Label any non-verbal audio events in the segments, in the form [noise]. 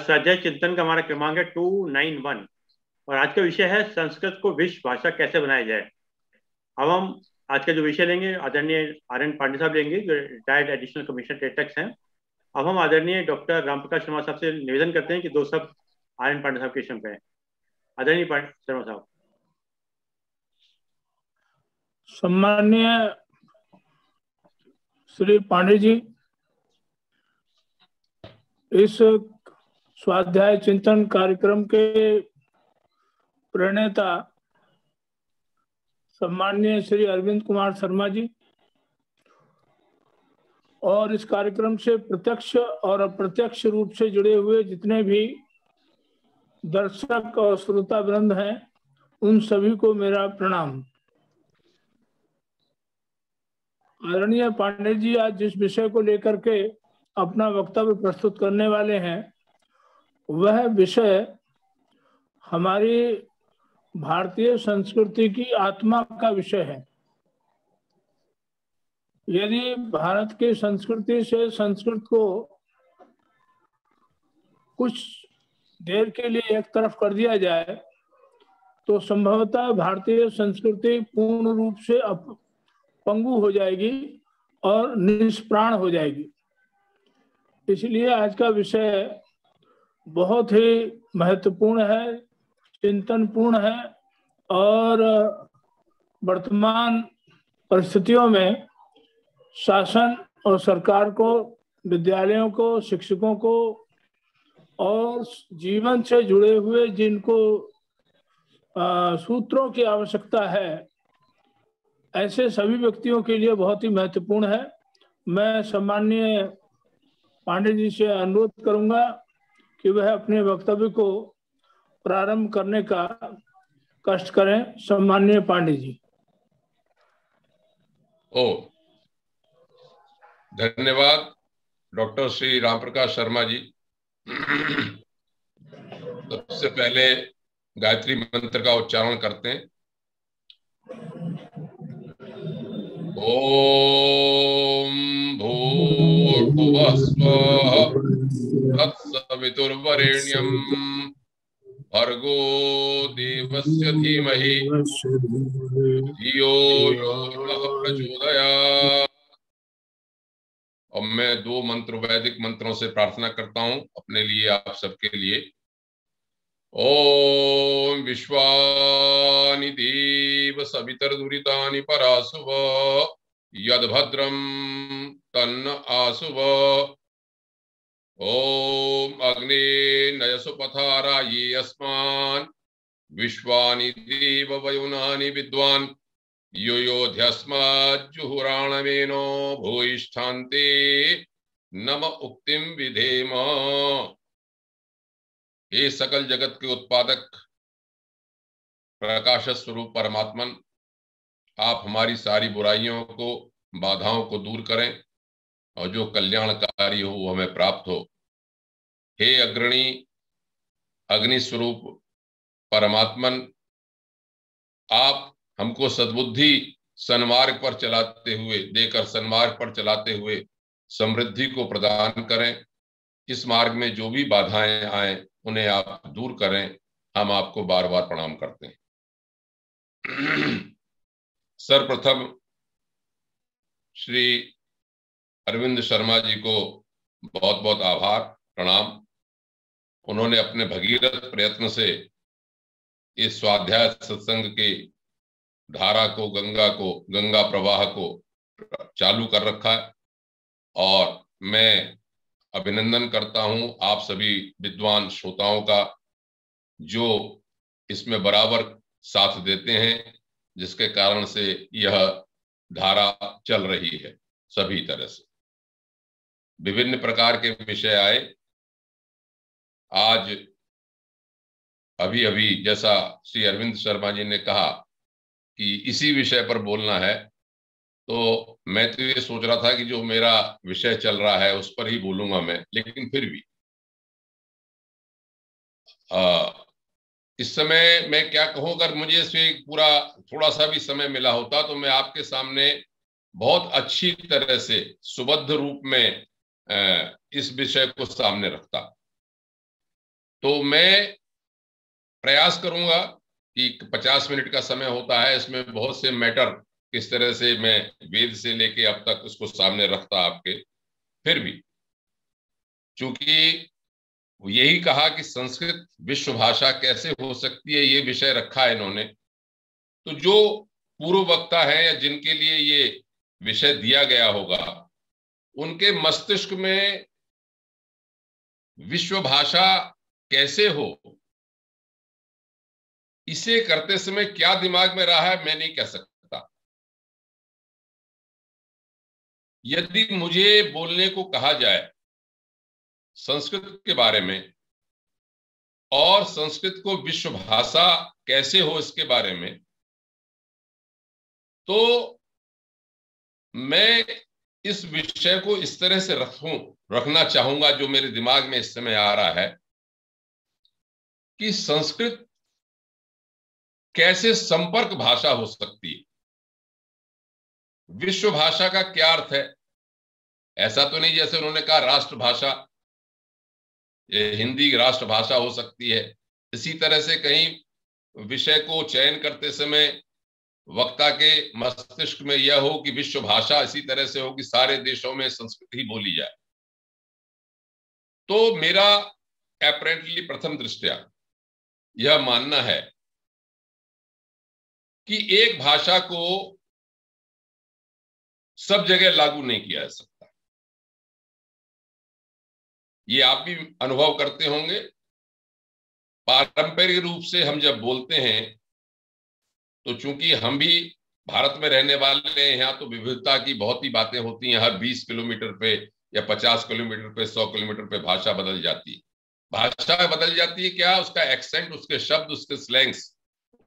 स्वाध्याय चिंतन का हमारा क्रमांक है टू नाइन वन। और आज का विषय है संस्कृत को विश्व भाषा कैसे बनाया जाए। अब हम आज का जो विषय लेंगे, आदरणीय आर एन पांडे साहब लेंगे, जो रिटायर्ड एडिशनल कमिश्नर टेटेक्स हैं। अब हम आदरणीय डॉक्टर रामप्रकाश शर्मा साहब से निवेदन करते हैं कि दो सब आर एन पांडे साहब के पे आदरणीय शर्मा साहब। सम्मान्य श्री पांडे जी, इस स्वाध्याय चिंतन कार्यक्रम के प्रणेता सम्मान्य श्री अरविंद कुमार शर्मा जी और इस कार्यक्रम से प्रत्यक्ष और अप्रत्यक्ष रूप से जुड़े हुए जितने भी दर्शक और श्रोता वृंद हैं, उन सभी को मेरा प्रणाम। आदरणीय पांडे जी आज जिस विषय को लेकर के अपना वक्तव्य प्रस्तुत करने वाले हैं वह विषय हमारी भारतीय संस्कृति की आत्मा का विषय है। यदि भारत की संस्कृति से संस्कृत को कुछ देर के लिए एक तरफ़ कर दिया जाए तो संभवतः भारतीय संस्कृति पूर्ण रूप से पंगु हो जाएगी और निष्प्राण हो जाएगी। इसलिए आज का विषय बहुत ही महत्वपूर्ण है, चिंतनपूर्ण है और वर्तमान परिस्थितियों में शासन और सरकार को, विद्यालयों को, शिक्षकों को और जीवन से जुड़े हुए जिनको सूत्रों की आवश्यकता है, ऐसे सभी व्यक्तियों के लिए बहुत ही महत्वपूर्ण है। मैं सम्मान्य पांडे जी से अनुरोध करूँगा कि वह अपने वक्तव्य को प्रारंभ करने का कष्ट करें सम्मान्य पांडे जी। ओ, धन्यवाद, डॉक्टर श्री राम प्रकाश शर्मा जी। सबसे पहले गायत्री मंत्र का उच्चारण करते हैं। भूर्भुवस्व तत्सवितुर्वरेण्यम्। भर्गो देवस्य धीमहि। धियो यो प्रचोदयात्। और मैं दो मंत्र, वैदिक मंत्रों से प्रार्थना करता हूँ, अपने लिए, आप सबके लिए। ॐ विश्वानि देव सवितर्दुरितानि परासुव यद्भद्रं तन्न आसुव। ॐ अग्ने नयसु पथाराये अस्मान्। विश्वानि देव वयुनानि विद्वान्। यो योध्यस्माज्जुहुराणमेनो भूयिष्ठान्ते। नम उक्तिं विधेम। हे सकल जगत के उत्पादक प्रकाश स्वरूप परमात्मन, आप हमारी सारी बुराइयों को, बाधाओं को दूर करें। और जो कल्याणकारी हो, वो हमें प्राप्त हो। हे अग्रणी, अग्नि स्वरूप परमात्मन, आप हमको सद्बुद्धि सन्मार्ग पर चलाते हुए, देकर सन्मार्ग पर चलाते हुए समृद्धि को प्रदान करें। इस मार्ग में जो भी बाधाएँ आए, उन्हें आप दूर करें। हम आपको बार बार प्रणाम करते हैं। [clears throat] सर्वप्रथम श्री अरविंद शर्मा जी को बहुत बहुत आभार, प्रणाम। उन्होंने अपने भगीरथ प्रयत्न से इस स्वाध्याय सत्संग की धारा को, गंगा को, गंगा प्रवाह को चालू कर रखा है। और मैं अभिनंदन करता हूँ आप सभी विद्वान श्रोताओं का, जो इसमें बराबर साथ देते हैं, जिसके कारण से यह धारा चल रही है, सभी तरह से। विभिन्न प्रकार के विषय आए। आज अभी अभी जैसा श्री अरविंद शर्मा जी ने कहा कि इसी विषय पर बोलना है तो मैं तो ये सोच रहा था कि जो मेरा विषय चल रहा है उस पर ही बोलूँगा मैं लेकिन फिर भी। आ, इस समय मैं क्या कहूँ अगर मुझे से पूरा थोड़ा सा भी समय मिला होता तो मैं आपके सामने बहुत अच्छी तरह से सुबद्ध रूप में इस विषय को सामने रखता। तो मैं प्रयास करूँगा कि 50 मिनट का समय होता है, इसमें बहुत से मैटर किस तरह से मैं वेद से लेके अब तक उसको सामने रखता आपके। फिर भी, चूँकि यही कहा कि संस्कृत विश्व भाषा कैसे हो सकती है, ये विषय रखा है इन्होंने। तो जो पूर्व वक्ता है या जिनके लिए ये विषय दिया गया होगा उनके मस्तिष्क में विश्व भाषा कैसे हो? इसे करते समय क्या दिमाग में रहा है, मैं नहीं कह सकता। यदि मुझे बोलने को कहा जाए संस्कृत के बारे में, और संस्कृत को विश्व भाषा कैसे हो इसके बारे में तो मैं इस विषय को इस तरह से रखूँ, रखना चाहूँगा जो मेरे दिमाग में इस समय आ रहा है, कि संस्कृत कैसे संपर्क भाषा हो सकती है? विश्व भाषा का क्या अर्थ है? ऐसा तो नहीं जैसे उन्होंने कहा राष्ट्रभाषा हिंदी राष्ट्रभाषा हो सकती है। इसी तरह से कहीं विषय को चयन करते समय वक्ता के मस्तिष्क में यह हो कि विश्व भाषा इसी तरह से हो कि सारे देशों में संस्कृत ही बोली जाए। तो मेरा एपरेंटली प्रथम दृष्टिया यह मानना है कि एक भाषा को सब जगह लागू नहीं किया जा सकता। ये आप भी अनुभव करते होंगे। पारंपरिक रूप से हम जब बोलते हैं तो चूँकि हम भी भारत में रहने वाले हैं, यहाँ तो विविधता की बहुत ही बातें होती हैं। हर 20 किलोमीटर पे या 50 किलोमीटर पे 100 किलोमीटर पे भाषा बदल जाती है। भाषा बदल जाती है क्या? उसका एक्सेंट उसके शब्द, उसके स्लैंग्स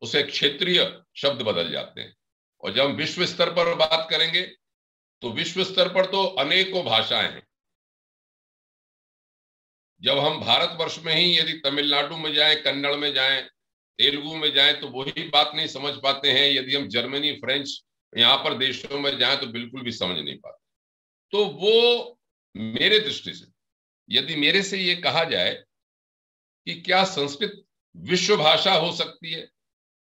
उसे क्षेत्रीय शब्द बदल जाते हैं। और जब हम विश्व स्तर पर बात करेंगे तो विश्व स्तर पर तो अनेकों भाषाएँ हैं। जब हम भारतवर्ष में ही यदि तमिलनाडु में जाएँ, कन्नड़ में जाएँ तेलुगु में जाएँ तो वही बात नहीं समझ पाते हैं। यदि हम जर्मनी, फ्रेंच यहाँ पर देशों में जाएँ तो बिल्कुल भी समझ नहीं पाते। तो वो मेरे दृष्टि से, यदि मेरे से ये कहा जाए कि क्या संस्कृत विश्व भाषा हो सकती है?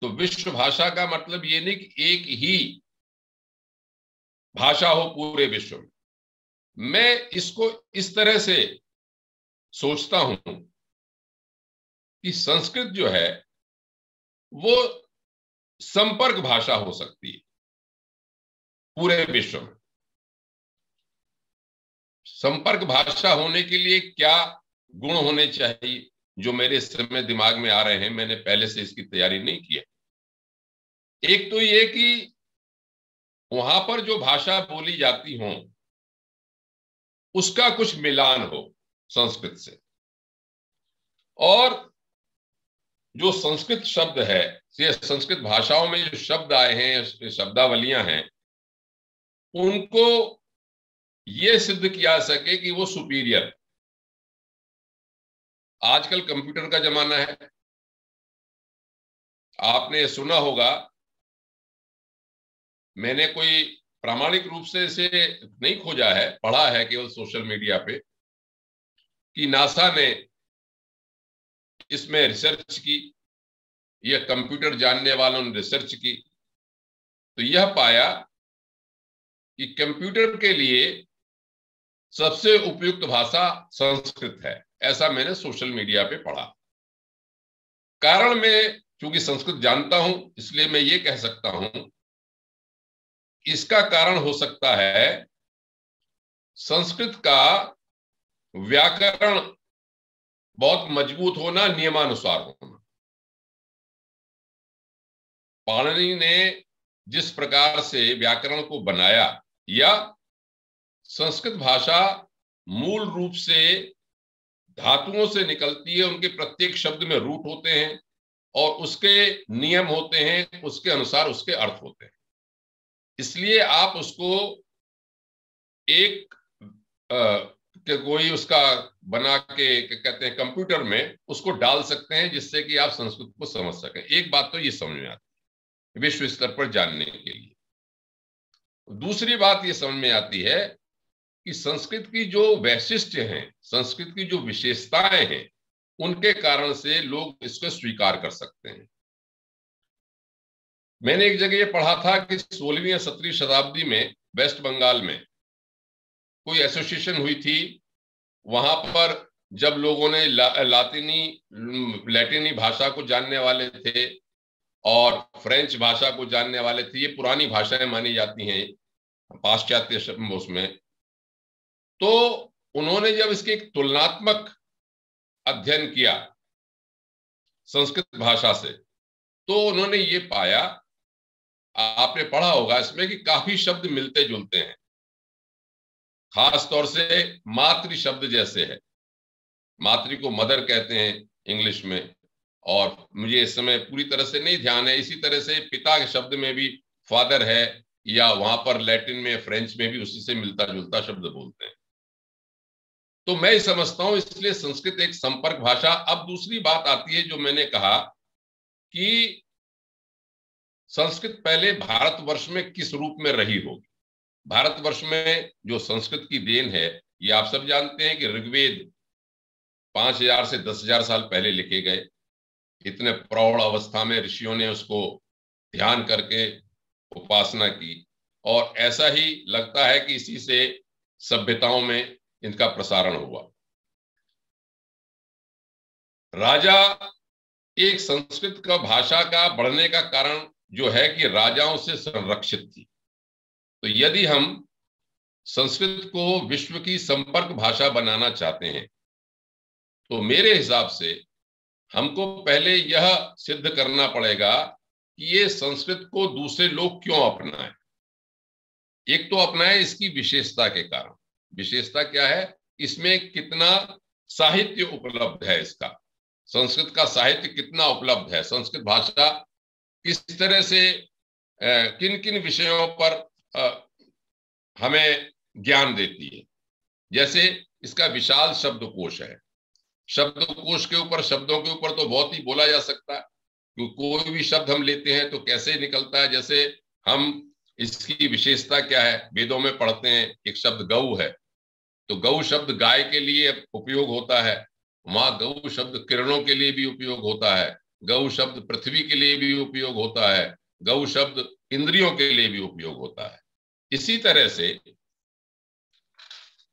तो विश्व भाषा का मतलब ये नहीं कि एक ही भाषा हो पूरे विश्व में। मैं इसको इस तरह से सोचता हूँ कि संस्कृत जो है वो संपर्क भाषा हो सकती है पूरे विश्व में। संपर्क भाषा होने के लिए क्या गुण होने चाहिए जो मेरे समय दिमाग में आ रहे हैं? मैंने पहले से इसकी तैयारी नहीं की है। एक तो ये कि वहाँ पर जो भाषा बोली जाती हो, उसका कुछ मिलान हो संस्कृत से। और जो संस्कृत शब्द है ये संस्कृत भाषाओं में जो शब्द आए हैं शब्दावलियाँ हैं, उनको ये सिद्ध किया सके कि वो सुपीरियर आजकल कंप्यूटर का जमाना है। आपने सुना होगा, मैंने कोई प्रामाणिक रूप से इसे नहीं खोजा है, पढ़ा है केवल सोशल मीडिया पे, कि नासा ने इसमें रिसर्च की यह कंप्यूटर जानने वालों ने रिसर्च की तो यह पाया कि कंप्यूटर के लिए सबसे उपयुक्त भाषा संस्कृत है, ऐसा मैंने सोशल मीडिया पे पढ़ा। कारण मैं चूँकि संस्कृत जानता हूँ, इसलिए मैं ये कह सकता हूँ, इसका कारण हो सकता है संस्कृत का व्याकरण बहुत मज़बूत होना, नियमानुसार होना। पाणनी ने जिस प्रकार से व्याकरण को बनाया, या संस्कृत भाषा मूल रूप से धातुओं से निकलती है, उनके प्रत्येक शब्द में रूट होते हैं, और उसके नियम होते हैं, उसके अनुसार उसके अर्थ होते हैं। इसलिए आप उसको एक कोई उसका बना के कहते हैं, कंप्यूटर में उसको डाल सकते हैं जिससे कि आप संस्कृत को समझ सकें। एक बात तो ये समझ में आती है, विश्व स्तर पर जानने के लिए। दूसरी बात ये समझ में आती है कि संस्कृत की जो वैशिष्ट्य हैं, संस्कृत की जो विशेषताएँ हैं, उनके कारण से लोग इसको स्वीकार कर सकते हैं। मैंने एक जगह ये पढ़ा था कि सोलहवीं या सत्रहवीं शताब्दी में, वेस्ट बंगाल में कोई एसोसिएशन हुई थी वहाँ पर जब लोगों ने ला, लातिनी लैटिनी भाषा को जानने वाले थे और फ्रेंच भाषा को जानने वाले थे ये पुरानी भाषाएँ मानी जाती हैं पाश्चात्य उसमें तो उन्होंने जब इसके एक तुलनात्मक अध्ययन किया संस्कृत भाषा से तो उन्होंने ये पाया आपने पढ़ा होगा इसमें कि काफ़ी शब्द मिलते जुलते हैं। खास तौर से मातृ शब्द जैसे है। मातृ को मदर कहते हैं इंग्लिश में, और मुझे इस समय पूरी तरह से नहीं ध्यान है। इसी तरह से पिता के शब्द में भी फादर है, या वहाँ पर लैटिन में, फ्रेंच में भी उसी से मिलता जुलता शब्द बोलते हैं। तो मैं समझता हूँ, इसलिए संस्कृत एक संपर्क भाषा। अब दूसरी बात आती है जो मैंने कहा कि संस्कृत पहले भारतवर्ष में किस रूप में रही होगी? भारतवर्ष में जो संस्कृत की देन है, ये आप सब जानते हैं कि ऋग्वेद पाँच हज़ार से दस हज़ार साल पहले लिखे गए। इतने प्रौढ़ अवस्था में ऋषियों ने उसको ध्यान करके उपासना की। और ऐसा ही लगता है कि इसी से सभ्यताओं में इनका प्रसारण हुआ। राजा एक संस्कृत का भाषा का बढ़ने का कारण जो है कि राजाओं से संरक्षित थी। तो यदि हम संस्कृत को विश्व की संपर्क भाषा बनाना चाहते हैं तो मेरे हिसाब से हमको पहले यह सिद्ध करना पड़ेगा कि ये संस्कृत को दूसरे लोग क्यों अपनाएँ। एक तो अपनाए इसकी विशेषता के कारण। विशेषता क्या है? इसमें कितना साहित्य उपलब्ध है इसका। संस्कृत का साहित्य कितना उपलब्ध है? संस्कृत भाषा किस तरह से किन किन विषयों पर हमें ज्ञान देती है। जैसे इसका विशाल शब्दकोश है। शब्दकोश के ऊपर, शब्दों के ऊपर तो बहुत ही बोला जा सकता है। क्योंकि कोई भी शब्द हम लेते हैं तो कैसे निकलता है? जैसे हम, इसकी विशेषता क्या है? वेदों में पढ़ते हैं, एक शब्द गौ है। तो गौ शब्द गाय के लिए उपयोग होता है। वहाँ गौ शब्द किरणों के लिए भी उपयोग होता है। गौ शब्द पृथ्वी के लिए भी उपयोग होता है। गौ शब्द इंद्रियों के लिए भी उपयोग होता है। इसी तरह से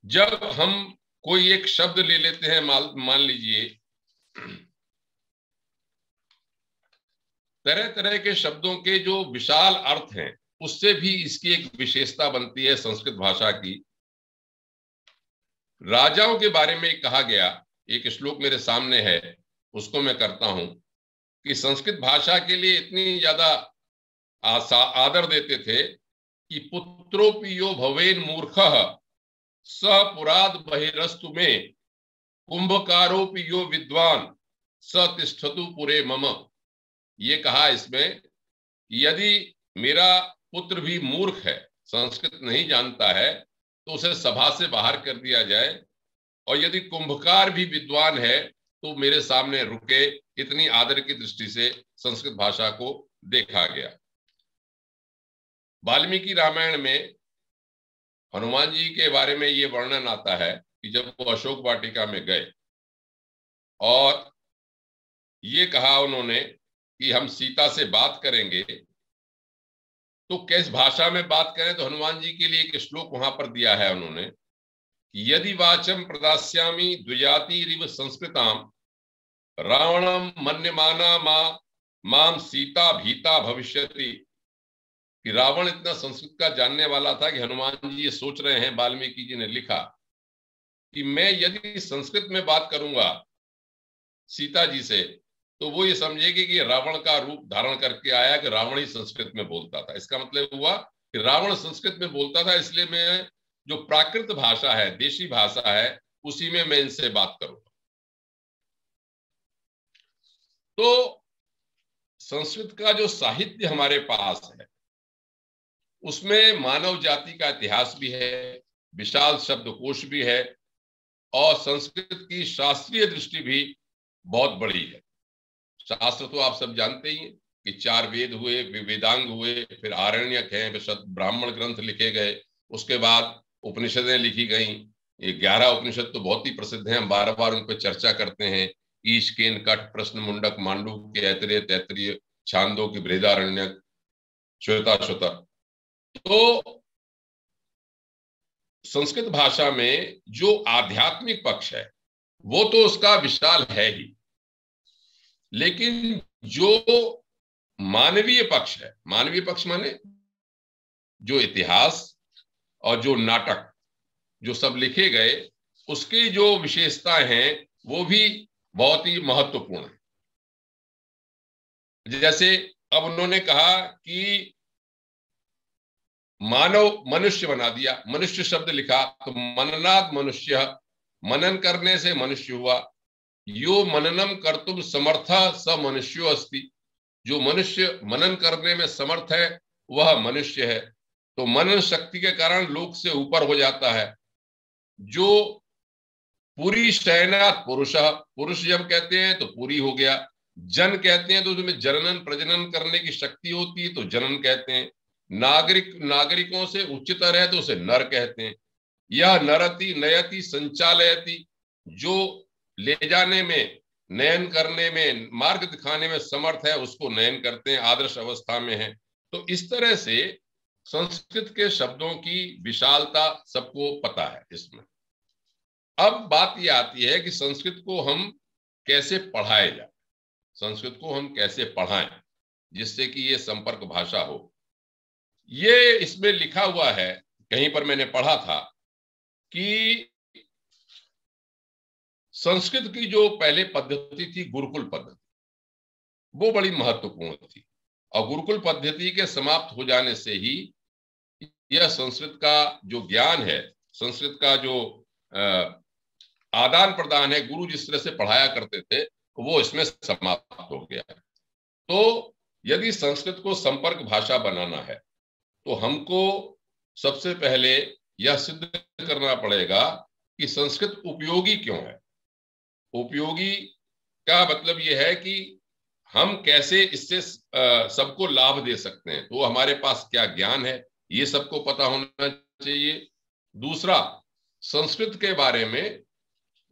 जब हम कोई एक शब्द ले लेते हैं मान लीजिए तरह तरह के शब्दों के जो विशाल अर्थ हैं, उससे भी इसकी एक विशेषता बनती है संस्कृत भाषा की। राजाओं के बारे में कहा गया, एक श्लोक मेरे सामने है, उसको मैं करता हूँ, कि संस्कृत भाषा के लिए इतनी ज़्यादा आदर देते थे कि पुत्रोपियो भवेन मूर्ख, स पुराद बहिरस्तु में, कुंभकारोपियो विद्वान, स तिष्ठतु पुरे मम। ये कहा इसमें यदि मेरा पुत्र भी मूर्ख है, संस्कृत नहीं जानता है तो उसे सभा से बाहर कर दिया जाए, और यदि कुंभकार भी विद्वान है तो मेरे सामने रुके, इतनी आदर की दृष्टि से संस्कृत भाषा को देखा गया। वाल्मीकि रामायण में हनुमान जी के बारे में ये वर्णन आता है कि जब वो अशोक वाटिका में गए और ये कहा उन्होंने कि हम सीता से बात करेंगे तो किस भाषा में बात करें? तो हनुमान जी के लिए एक श्लोक वहाँ पर दिया है उन्होंने यदि वाचम प्रदास्यामी द्विजाति रिव संस्कृताम रावणम मन्यमाना मा माम सीता भीता भविष्यति। कि रावण इतना संस्कृत का जानने वाला था कि हनुमान जी ये सोच रहे हैं, वाल्मीकि जी ने लिखा कि मैं यदि संस्कृत में बात करूँगा सीता जी से तो वो ये समझेगी कि रावण का रूप धारण करके आया कि रावण ही संस्कृत में बोलता था। इसका मतलब हुआ कि रावण संस्कृत में बोलता था, इसलिए मैं जो प्राकृत भाषा है, देशी भाषा है, उसी में मैं इनसे बात करूँगा। तो संस्कृत का जो साहित्य हमारे पास है उसमें मानव जाति का इतिहास भी है, विशाल शब्दकोश भी है, और संस्कृत की शास्त्रीय दृष्टि भी बहुत बड़ी है। शास्त्र तो आप सब जानते ही हैं कि चार वेद हुए वेदांग हुए, फिर आरण्यक है ब्राह्मण ग्रंथ लिखे गए, उसके बाद उपनिषदें लिखी गई। ये ग्यारह उपनिषद तो बहुत ही प्रसिद्ध हैं, हम बार बार उन पर चर्चा करते हैं। ईश, केन, कट, प्रश्न, मुंडक, मांडू के ऐतरीय, तैतरीय, छांदो की बृहदारण्य श्वेता श्वेता। तो संस्कृत भाषा में जो आध्यात्मिक पक्ष है, वो तो उसका विशाल है ही। लेकिन जो मानवीय पक्ष है, मानवीय पक्ष माने जो इतिहास और जो नाटक, जो सब लिखे गए, उसकी जो विशेषता हैं, वो भी बहुत ही महत्वपूर्ण है। जैसे अब उन्होंने कहा कि मानव मनुष्य बना दिया। मनुष्य शब्द लिखा तो मननाद मनुष्य, मनन करने से मनुष्य हुआ। यो मननम कर तुम समर्थ स मनुष्यो अस्ति। जो मनुष्य मनन करने में समर्थ है, वह मनुष्य है। तो मनन शक्ति के कारण लोक से ऊपर हो जाता है। जो पूरी शयनाथ पुरुष पुरुष जब कहते हैं तो पूरी हो गया। जन कहते हैं तो उसमें जनन, प्रजनन करने की शक्ति होती है तो जनन कहते हैं। नागरिक, नागरिकों से उच्चतर है तो उसे नर कहते हैं। यह नरति, नयति, संचालयति, जो ले जाने में, नयन करने में, मार्ग दिखाने में समर्थ है, उसको नयन करते हैं, आदर्श अवस्था में है। तो इस तरह से संस्कृत के शब्दों की विशालता सबको पता है इसमें। अब बात यह आती है कि संस्कृत को हम कैसे पढ़ाए जाए? संस्कृत को हम कैसे पढ़ाएँ, जिससे कि ये संपर्क भाषा हो? ये इसमें लिखा हुआ है, कहीं पर मैंने पढ़ा था, कि संस्कृत की जो पहले पद्धति थी, गुरुकुल पद्धति, वो बड़ी महत्वपूर्ण थी। और गुरुकुल पद्धति के समाप्त हो जाने से ही यह संस्कृत का जो ज्ञान है, संस्कृत का जो आदान प्रदान है, गुरु जिस तरह से पढ़ाया करते थे, वो इसमें समाप्त हो गया। तो यदि संस्कृत को संपर्क भाषा बनाना है तो हमको सबसे पहले यह सिद्ध करना पड़ेगा कि संस्कृत उपयोगी क्यों है? उपयोगी का मतलब यह है कि हम कैसे इससे सबको लाभ दे सकते हैं। तो हमारे पास क्या ज्ञान है? ये सबको पता होना चाहिए। दूसरा, संस्कृत के बारे में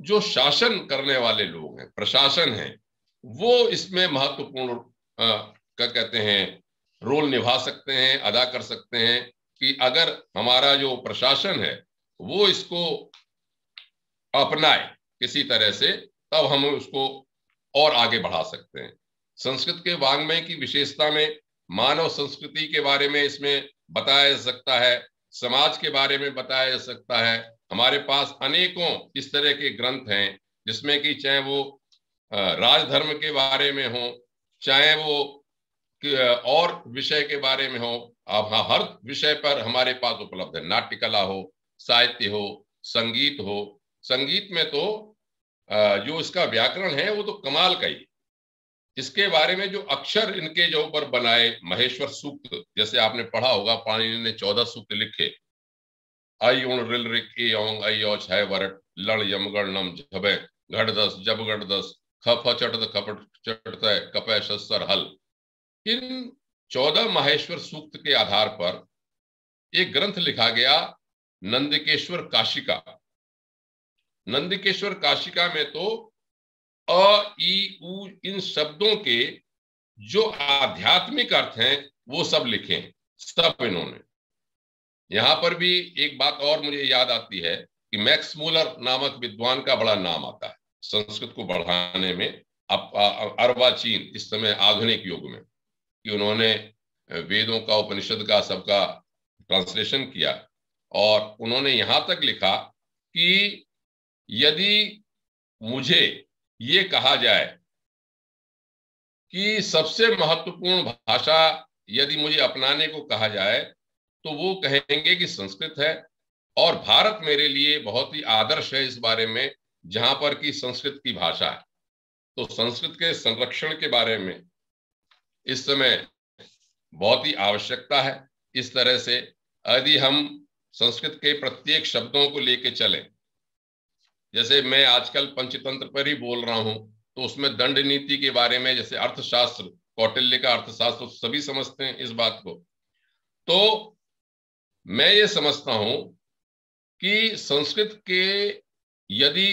जो शासन करने वाले लोग हैं, प्रशासन है, वो इसमें महत्वपूर्ण क्या कहते हैं रोल निभा सकते हैं, अदा कर सकते हैं कि अगर हमारा जो प्रशासन है, वो इसको अपनाए किसी तरह से, तब हम उसको और आगे बढ़ा सकते हैं। संस्कृत के वांग्मय की विशेषता में, मानव संस्कृति के बारे में इसमें बताया जा सकता है, समाज के बारे में बताया जा सकता है। हमारे पास अनेकों इस तरह के ग्रंथ हैं, जिसमें कि चाहे वो राजधर्म के बारे में हो, चाहे वो और विषय के बारे में हो अब हाँ हर विषय पर हमारे पास उपलब्ध है। नाट्य कला हो, साहित्य हो, संगीत हो। संगीत में तो जो इसका व्याकरण है, वो तो कमाल का ही। इसके बारे में जो अक्षर इनके जो ऊपर बनाए, महेश्वर सूक्त, जैसे आपने पढ़ा होगा, पाणिनि ने चौदह सूक्त लिखे। आई उण रिल रिक ओंग आई वरट, लड़ यमगढ़ नम झबे दस, जब दस चट खपट चट कपै शस्तर हल। इन चौदह माहेश्वर सूक्त के आधार पर एक ग्रंथ लिखा गया, नंदकेश्वर काशिका। नंदकेश्वर काशिका में तो अ ई उ, इन शब्दों के जो आध्यात्मिक अर्थ हैं, वो सब लिखे, सब इन्होंने। यहाँ पर भी एक बात और मुझे याद आती है कि मैक्स मूलर नामक विद्वान का बड़ा नाम आता है, संस्कृत को बढ़ाने में अर्वाचीन इस समय आधुनिक युग में। कि उन्होंने वेदों का, उपनिषद का, सबका ट्रांसलेशन किया। और उन्होंने यहाँ तक लिखा कि यदि मुझे ये कहा जाए कि सबसे महत्वपूर्ण भाषा यदि मुझे अपनाने को कहा जाए तो वो कहेंगे कि संस्कृत है। और भारत मेरे लिए बहुत ही आदर्श है इस बारे में, जहाँ पर कि संस्कृत की भाषा। है तो संस्कृत के संरक्षण के बारे में इस समय बहुत ही आवश्यकता है इस तरह से यदि हम संस्कृत के प्रत्येक शब्दों को लेके चले, जैसे मैं आजकल पंचतंत्र पर ही बोल रहा हूँ तो उसमें दंड नीति के बारे में जैसे अर्थशास्त्र, कौटिल्य का अर्थशास्त्र सभी समझते हैं इस बात को। तो मैं ये समझता हूँ कि संस्कृत के यदि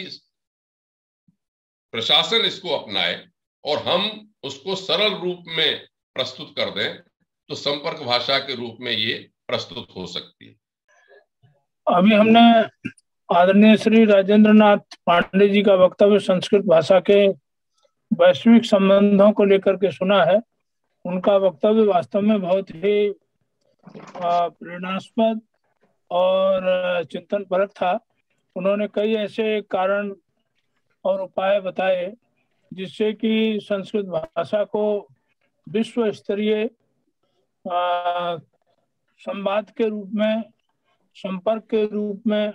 प्रशासन इसको अपनाए और हम उसको सरल रूप में प्रस्तुत कर दें तो संपर्क भाषा के रूप में ये प्रस्तुत हो सकती है। अभी हमने आदरणीय श्री राजेंद्र नाथ पांडे जी का वक्तव्य संस्कृत भाषा के वैश्विक संबंधों को लेकर के सुना है। उनका वक्तव्य वास्तव में बहुत ही प्रेरणास्पद और चिंतन परक था। उन्होंने कई ऐसे कारण और उपाय बताए जिससे कि संस्कृत भाषा को विश्व स्तरीय संवाद के रूप में, संपर्क के रूप में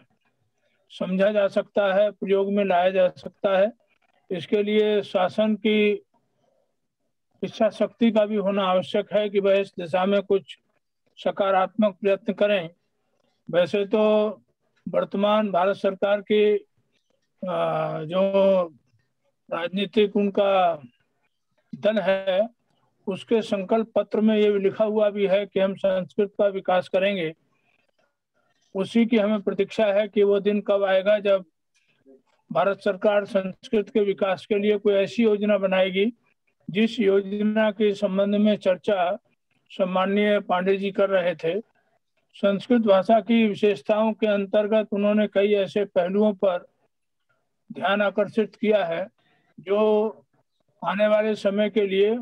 समझा जा सकता है, प्रयोग में लाया जा सकता है। इसके लिए शासन की इच्छा शक्ति का भी होना आवश्यक है कि वह इस दिशा में कुछ सकारात्मक प्रयत्न करें। वैसे तो वर्तमान भारत सरकार की जो राजनीतिक उनका दल है, उसके संकल्प पत्र में ये लिखा हुआ भी है कि हम संस्कृत का विकास करेंगे। उसी की हमें प्रतीक्षा है कि वो दिन कब आएगा जब भारत सरकार संस्कृत के विकास के लिए कोई ऐसी योजना बनाएगी। जिस योजना के संबंध में चर्चा सम्माननीय पांडे जी कर रहे थे, संस्कृत भाषा की विशेषताओं के अंतर्गत उन्होंने कई ऐसे पहलुओं पर ध्यान आकर्षित किया है। जो आने वाले समय के लिए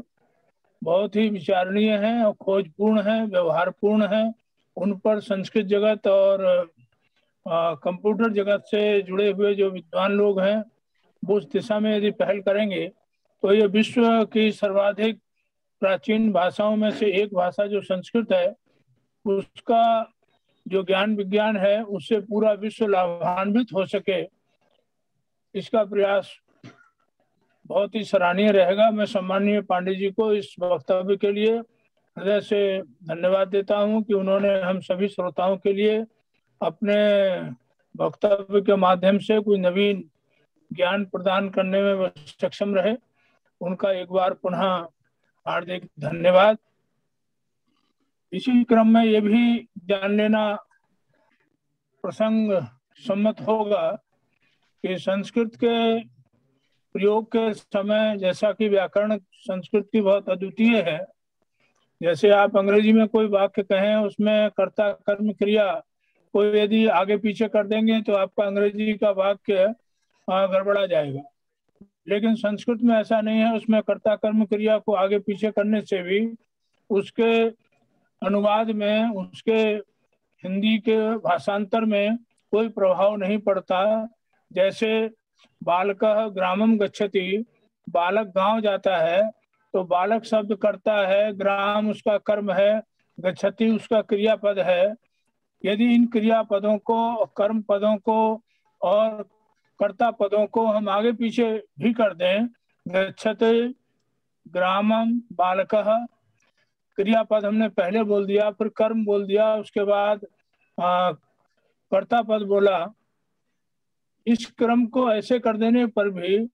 बहुत ही विचारणीय है और खोजपूर्ण है, व्यवहारपूर्ण है। उन पर संस्कृत जगत और कंप्यूटर जगत से जुड़े हुए जो विद्वान लोग हैं, वो उस दिशा में यदि पहल करेंगे तो ये विश्व की सर्वाधिक प्राचीन भाषाओं में से एक भाषा जो संस्कृत है, उसका जो ज्ञान विज्ञान है, उससे पूरा विश्व लाभान्वित हो सके। इसका प्रयास बहुत ही सराहनीय रहेगा। मैं सम्माननीय पांडे जी को इस वक्तव्य के लिए हृदय से धन्यवाद देता हूँ कि उन्होंने हम सभी श्रोताओं के लिए अपने वक्तव्य के माध्यम से कोई नवीन ज्ञान प्रदान करने में सक्षम रहे। उनका एक बार पुनः हार्दिक धन्यवाद। इसी क्रम में ये भी जान लेना प्रसंग सम्मत होगा कि संस्कृत के प्रयोग के समय जैसा कि व्याकरण संस्कृत की बहुत अद्वितीय है। जैसे आप अंग्रेज़ी में कोई वाक्य कहें, उसमें कर्ता कर्म क्रिया कोई यदि आगे पीछे कर देंगे तो आपका अंग्रेज़ी का वाक्य गड़बड़ा जाएगा। लेकिन संस्कृत में ऐसा नहीं है, उसमें कर्ता कर्म क्रिया को आगे पीछे करने से भी उसके अनुवाद में, उसके हिंदी के भाषांतर में कोई प्रभाव नहीं पड़ता। जैसे बालक ग्रामम गच्छति, बालक गाँव जाता है तो बालक शब्द करता है, ग्राम उसका कर्म है, गच्छति उसका क्रियापद है। यदि इन क्रियापदों को, कर्म पदों को और कर्ता पदों को हम आगे पीछे भी कर दें, गच्छते ग्रामम बालक, क्रियापद हमने पहले बोल दिया, फिर कर्म बोल दिया, उसके बाद कर्ता पद बोला इस क्रम को ऐसे कर देने पर भी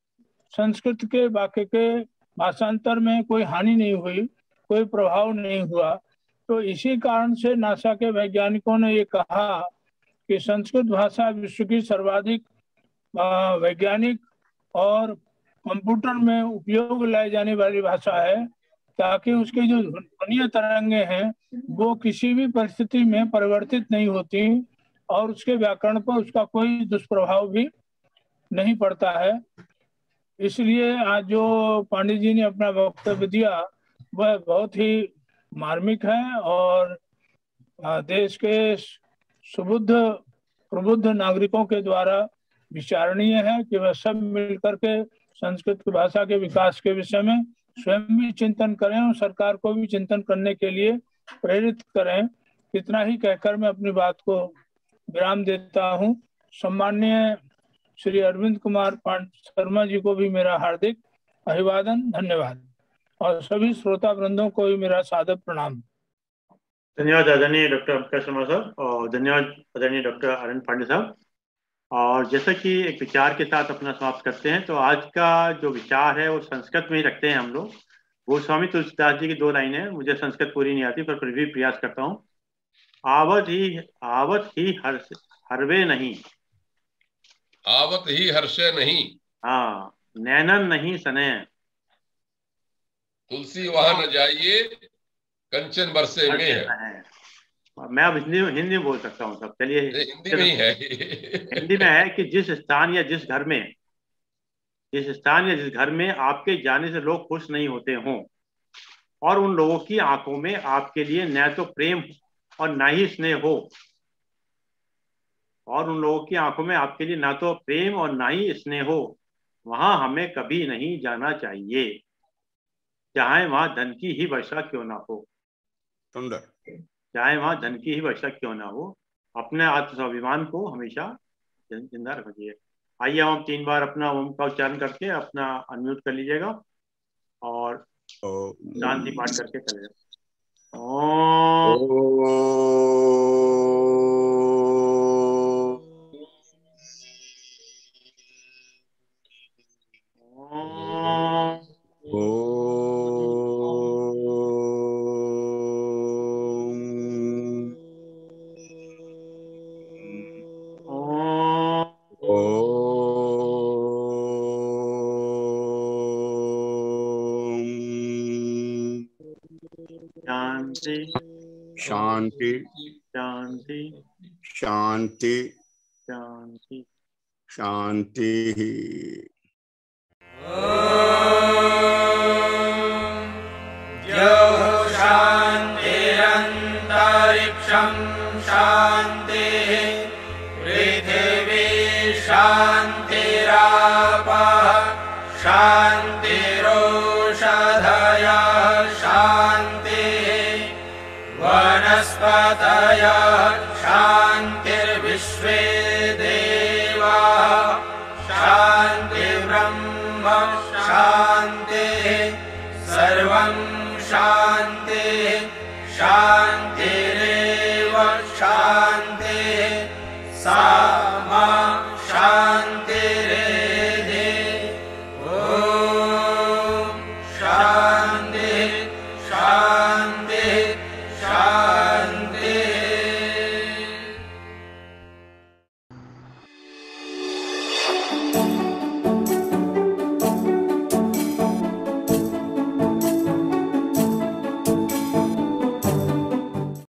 संस्कृत के वाक्य के भाषांतर में कोई हानि नहीं हुई, कोई प्रभाव नहीं हुआ। तो इसी कारण से नासा के वैज्ञानिकों ने ये कहा कि संस्कृत भाषा विश्व की सर्वाधिक वैज्ञानिक और कंप्यूटर में उपयोग लाई जाने वाली भाषा है, ताकि उसके जो ध्वनीय तरंगे हैं, वो किसी भी परिस्थिति में परिवर्तित नहीं होती। और उसके व्याकरण पर उसका कोई दुष्प्रभाव भी नहीं पड़ता है। इसलिए आज जो पांडे जी ने अपना वक्तव्य दिया, वह बहुत ही मार्मिक है और देश के सुबुद्ध, प्रबुद्ध नागरिकों के द्वारा विचारणीय है कि वह सब मिलकर के संस्कृत भाषा के विकास के विषय में स्वयं भी चिंतन करें और सरकार को भी चिंतन करने के लिए प्रेरित करें। इतना ही कहकर मैं अपनी बात को विराम देता हूँ। सम्मान्य श्री अरविंद कुमार शर्मा जी को भी मेरा हार्दिक अभिवादन, धन्यवाद। और सभी श्रोता वृंदों को भी मेरा सादर प्रणाम। धन्यवाद आदरणीय डॉक्टर शर्मा साहब और धन्यवाद आदरणीय डॉक्टर आनंद पांडे साहब। और जैसा कि एक विचार के साथ अपना समाप्त करते हैं तो आज का जो विचार है, वो संस्कृत में ही रखते हैं हम लोग। वो स्वामी तुलसीदास जी की दो लाइन है। मुझे संस्कृत पूरी नहीं आती, पर फिर भी प्रयास करता हूँ। आवत ही आवत ही हर्ष हरवे नहीं। आवत ही हर्षे नहीं। हाँ नैनन नहीं सने। तुलसी वहाँ न जाइए कंचन बरसे में है। है। मैं अब हिंदी हिंदी में बोल सकता हूँ सब चलिए। हिंदी में ही है। हिंदी में है कि जिस स्थान या जिस घर में जिस स्थान या जिस घर में आपके जाने से लोग खुश नहीं होते हों और उन लोगों की आँखों में आपके लिए न तो प्रेम और ना ही स्नेह हो। और उन लोगों की आँखों में आपके लिए ना तो प्रेम और ना ही स्नेह हो वहाँ हमें कभी नहीं जाना चाहिए। चाहे वहाँ धन की ही वर्षा क्यों ना हो। सुंदर। चाहे वहाँ धन की ही वर्षा क्यों ना हो अपने आत्मस्वाभिमान को हमेशा ज़िंदा रखिए। आइए हम तीन बार अपना ओम का उच्चारण करके अपना अनम्यूट कर लीजिएगा और शांति पाठ करके चले। ओम ओम। शांति। शांति। शांति। शांति। शांति शान्तिरन्तरिक्षं शान्तिः। पृथिवी शान्तिरोषधयः शान्तिः शान्तिः